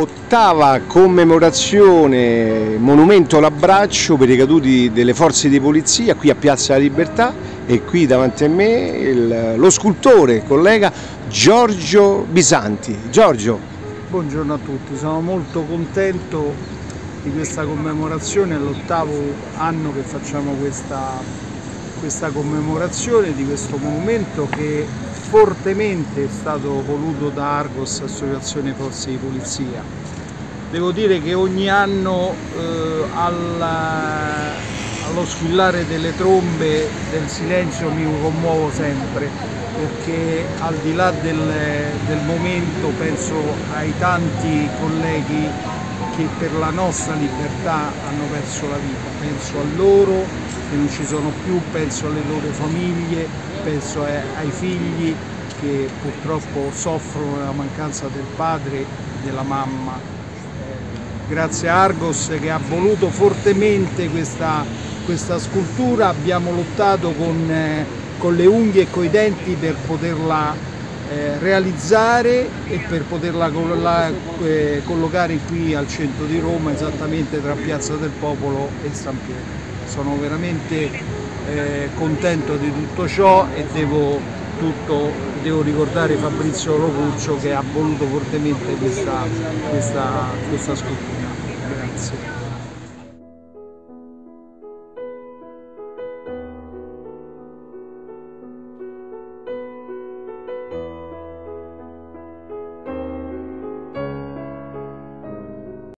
ottava commemorazione, monumento all'abbraccio per i caduti delle forze di polizia qui a Piazza della Libertà e qui davanti a me il, lo scultore, collega Giorgio Bisanti. Giorgio. Buongiorno a tutti, sono molto contento di questa commemorazione, è l'ottavo anno che facciamo questa, questa commemorazione di questo monumento che fortemente è stato voluto da Argos Associazione Forze di Polizia. Devo dire che ogni anno eh, alla, allo squillare delle trombe del silenzio mi commuovo sempre perché al di là del, del momento penso ai tanti colleghi che per la nostra libertà hanno perso la vita, penso a loro che non ci sono più, penso alle loro famiglie, penso ai figli che purtroppo soffrono la mancanza del padre e della mamma. Grazie a Argos che ha voluto fortemente questa, questa scultura abbiamo lottato con, eh, con, le unghie e con i denti per poterla eh, realizzare e per poterla la, eh, collocare qui al centro di Roma, esattamente tra Piazza del Popolo e San Pietro. Sono veramente eh, contento di tutto ciò e devo, tutto, devo ricordare Fabrizio Locurcio che ha voluto fortemente questa, questa, questa scultura. Grazie.